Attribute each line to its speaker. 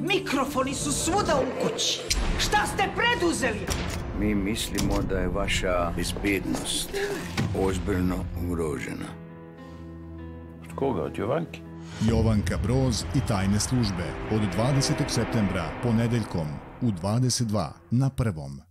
Speaker 1: Mikrofoni su svuda u kući. Šta ste preduzeli?
Speaker 2: Mi mislimo da je vaša bezbednost ozbiljno ugrožena.
Speaker 3: Od koga? Od Jovanki?
Speaker 4: Jovanka Broz i tajne službe od 20. septembra ponedeljkom u 22 na prvom.